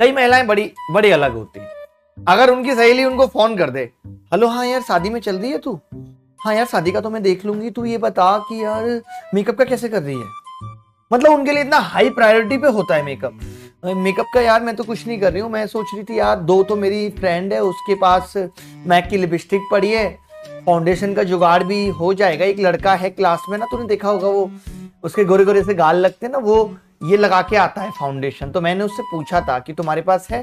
कई महिलाएँ बड़ी बड़ी अलग होती अगर उनकी सहेली उनको फ़ोन कर दे, हेलो हाँ यार, शादी में चल रही है तू? हाँ यार, शादी का तो मैं देख लूँगी, तू ये बता कि यार मेकअप का कैसे कर रही है? मतलब उनके लिए इतना हाई प्रायोरिटी पे होता है मेकअप मेकअप का यार, मैं तो कुछ नहीं कर रही हूँ, मैं सोच रही थी, यार, दो तो मेरी फ्रेंड है, उसके पास मैक की लिपस्टिक पड़ी है फाउंडेशन का जुगाड़ भी हो जाएगा, एक लड़का है क्लास में ना, तूने देखा होगा वो, उसके गोरे गोरे से गाल लगते हैं ना, वो ये लगा के आता है फाउंडेशन तो मैंने उससे पूछा था कि तुम्हारे पास है?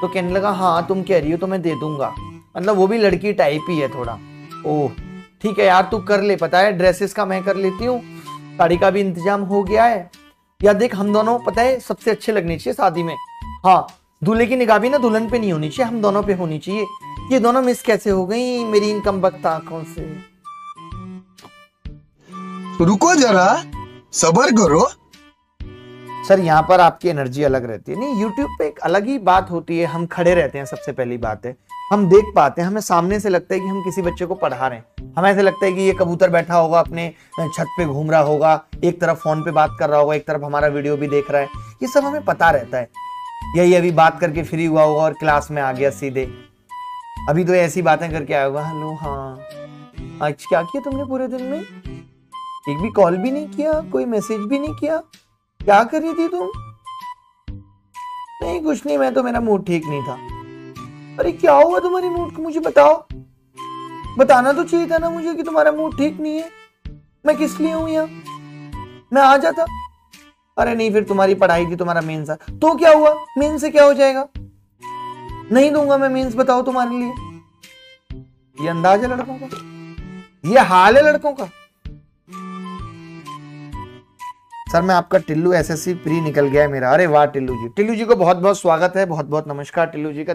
तो कहने लगा हाँ तुम कह रही हो तो मैं दे दूँगा। मतलब वो भी लड़की टाइप ही है थोड़ा। ओह, ठीक है यार, तू कर ले। पता है ड्रेसेस का मैं कर लेती हूँ। साड़ी का भी इंतज़ाम हो गया है। या देख, हम दोनों, पता है, सबसे अच्छे लगने चाहिए शादी में। हाँ दूल्हे की निगाह भी ना दुल्हन पे नहीं होनी चाहिए, हम दोनों पे होनी चाहिए। ये दोनों मिस कैसे हो गई मेरी इनकम वक्त आँखों से? रुको जरा, सबर करो। सर, यहाँ पर आपकी एनर्जी अलग रहती है। नहीं यूट्यूब पे एक अलग ही बात होती है। हम खड़े रहते हैं, सबसे पहली बात है। हम देख पाते हैं, हमें सामने से लगता है कि हम किसी बच्चे को पढ़ा रहे हैं। हमें ऐसे लगता है कि ये कबूतर बैठा होगा, अपने छत पे घूम रहा होगा, एक तरफ़ फ़ोन पे बात कर रहा होगा, एक तरफ़ हमारा वीडियो भी देख रहा है। ये सब हमें पता रहता है। यही अभी बात करके फ्री हुआ होगा और क्लास में आ गया सीधे। अभी तो ऐसी बातें करके आया होगा, हेलो हाँ। आज क्या किया तुमने पूरे दिन में? एक भी कॉल भी नहीं किया, कोई मैसेज भी नहीं किया? क्या कर रही थी तुम नहीं, कुछ नहीं, मैं तो मेरा मूड ठीक नहीं था। अरे, क्या हुआ तुम्हारे मूड को? मुझे बताओ। बताना तो चाहिए था ना मुझे कि तुम्हारा मूड ठीक नहीं है। मैं किस लिए हूँ यहाँ? मैं आ जाता। अरे, नहीं, फिर तुम्हारी पढ़ाई थी, तुम्हारा मेन सा तो क्या हुआ? मेन से क्या हो जाएगा? नहीं दूँगा मैं मेंस बताओ तुम्हारे लिए। ये अंदाज है लड़कों का? ये हाल है लड़कों का? सर, मैं आपका टिल्लू एसएससी प्री निकल गया है मेरा। अरे वाह, टिल्लू जी। टिल्लू जी को बहुत बहुत स्वागत है बहुत बहुत नमस्कार टिल्लू जी का।